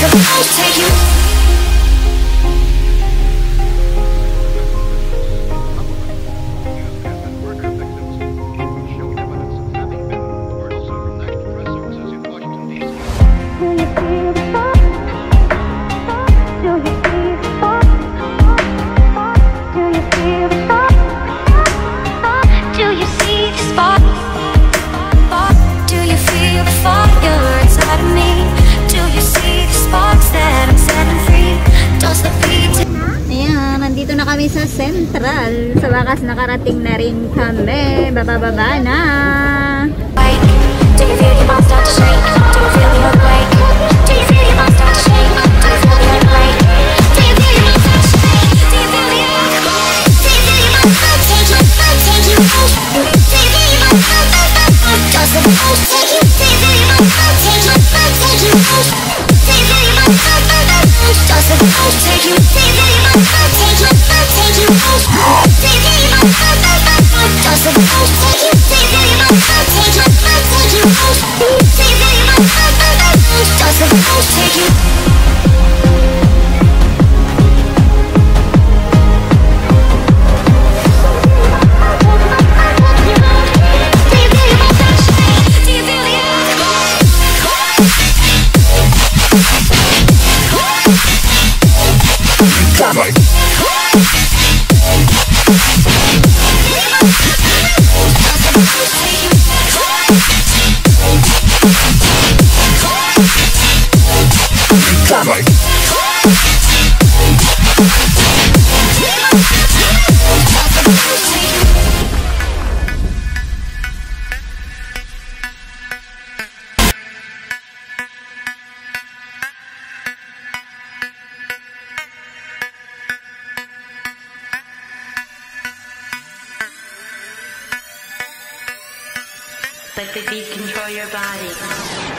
Cause I wakas nakarating na rin kami. Babababa na. Come on. Let the beat control your body.